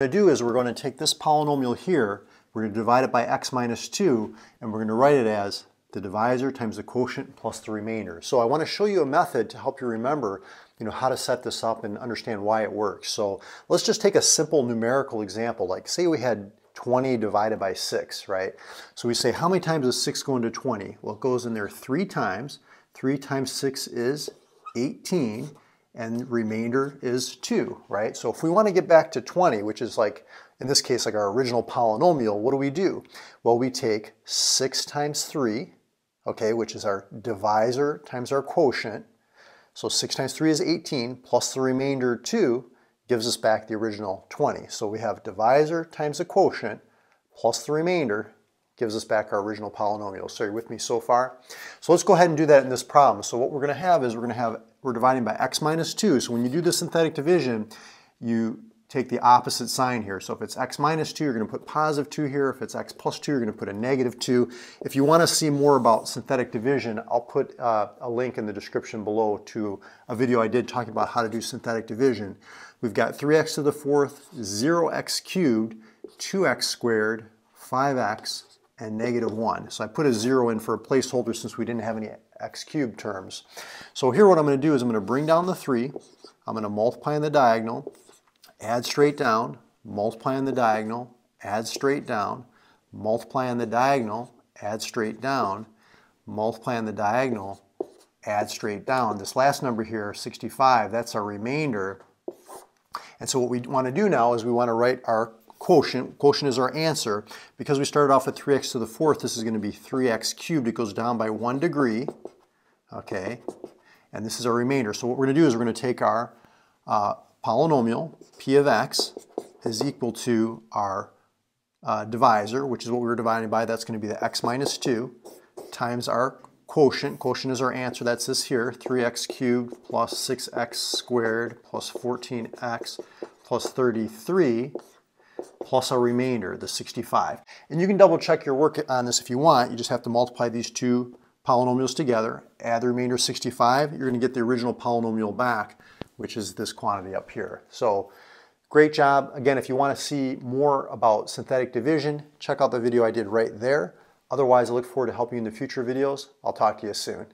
to do is we're going to take this polynomial here, we're going to divide it by x minus 2, and we're going to write it as the divisor times the quotient plus the remainder. So I want to show you a method to help you remember you know, how to set this up and understand why it works. So let's just take a simple numerical example, like say we had 20 divided by 6, right? So we say, how many times does 6 go into 20? Well, it goes in there three times. 3 times 6 is 18 and remainder is 2, right? So if we want to get back to 20, which is like, in this case, like our original polynomial, what do we do? Well, we take 6 times 3, okay, which is our divisor times our quotient. So 6 times 3 is 18, plus the remainder 2 gives us back the original 20. So we have divisor times the quotient plus the remainder gives us back our original polynomial. So you're with me so far? So let's go ahead and do that in this problem. So what we're going to have is we're going to have, we're dividing by x minus 2. So when you do the synthetic division, you take the opposite sign here. So if it's x minus 2, you're going to put positive 2 here. If it's x plus 2, you're going to put a negative 2. If you want to see more about synthetic division, I'll put uh, a link in the description below to a video I did talking about how to do synthetic division. We've got 3x to the fourth, 0x cubed, 2x squared, 5x, and negative 1. So I put a 0 in for a placeholder since we didn't have any x cubed terms. So here what I'm going to do is I'm going to bring down the 3, I'm going to multiply in the diagonal, add straight down, multiply in the diagonal, add straight down, multiply in the diagonal, add straight down, multiply in the diagonal, add straight down. This last number here, 65, that's our remainder. And so what we want to do now is we want to write our quotient. Quotient is our answer. Because we started off at 3x to the fourth, this is going to be 3x cubed. It goes down by one degree. Okay. And this is our remainder. So what we're going to do is we're going to take our uh, polynomial, p of x, is equal to our uh, divisor, which is what we were dividing by. That's going to be the x minus 2, times our quotient. Quotient is our answer. That's this here, 3x cubed plus 6x squared plus 14x plus 33 plus our remainder, the 65. And you can double check your work on this if you want. You just have to multiply these two polynomials together, add the remainder 65, you're going to get the original polynomial back, which is this quantity up here. So great job. Again, if you want to see more about synthetic division, check out the video I did right there. Otherwise, I look forward to helping you in the future videos. I'll talk to you soon.